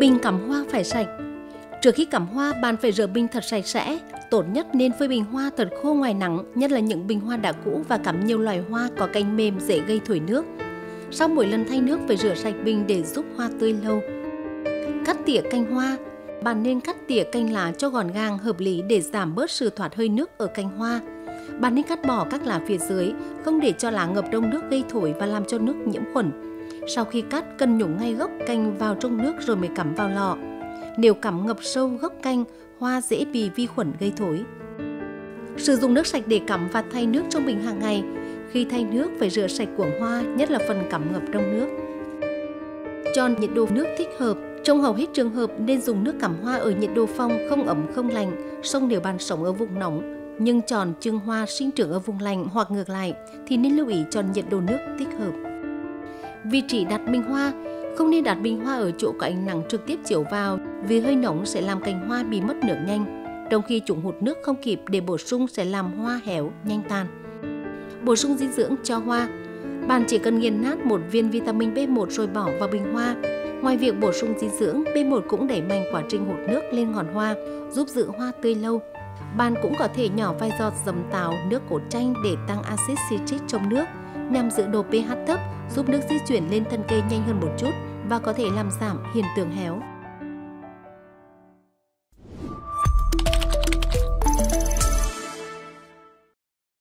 Bình cắm hoa phải sạch Trước khi cắm hoa, bạn phải rửa bình thật sạch sẽ. Tốt nhất nên phơi bình hoa thật khô ngoài nắng, nhất là những bình hoa đã cũ và cắm nhiều loài hoa có cành mềm dễ gây thổi nước. Sau mỗi lần thay nước phải rửa sạch bình để giúp hoa tươi lâu. Cắt tỉa cành hoa Bạn nên cắt tỉa cành lá cho gọn gàng, hợp lý để giảm bớt sự thoát hơi nước ở cành hoa. Bạn nên cắt bỏ các lá phía dưới, không để cho lá ngập đông nước gây thổi và làm cho nước nhiễm khuẩn. Sau khi cắt, cần nhúng ngay gốc cành vào trong nước rồi mới cắm vào lọ. Nếu cắm ngập sâu gốc canh, hoa dễ bị vi khuẩn gây thối. Sử dụng nước sạch để cắm và thay nước trong bình hàng ngày. Khi thay nước phải rửa sạch cuống hoa, nhất là phần cắm ngập trong nước. Chọn nhiệt độ nước thích hợp. Trong hầu hết trường hợp nên dùng nước cắm hoa ở nhiệt độ phong không ấm không lạnh, song nếu bạn sống ở vùng nóng nhưng chọn chưng hoa sinh trưởng ở vùng lạnh hoặc ngược lại thì nên lưu ý chọn nhiệt độ nước thích hợp. Vị trí đặt bình hoa không nên đặt bình hoa ở chỗ có ánh nắng trực tiếp chiếu vào vì hơi nóng sẽ làm cành hoa bị mất nước nhanh, trong khi chúng hút nước không kịp để bổ sung sẽ làm hoa héo, nhanh tàn. Bổ sung dinh dưỡng cho hoa Bạn chỉ cần nghiền nát một viên vitamin B1 rồi bỏ vào bình hoa. Ngoài việc bổ sung dinh dưỡng, B1 cũng đẩy mạnh quá trình hút nước lên ngọn hoa, giúp giữ hoa tươi lâu. Bạn cũng có thể nhỏ vài giọt dầm táo nước cốt chanh để tăng axit citric trong nước nhằm giữ độ pH thấp, giúp nước di chuyển lên thân cây nhanh hơn một chút và có thể làm giảm hiện tượng héo.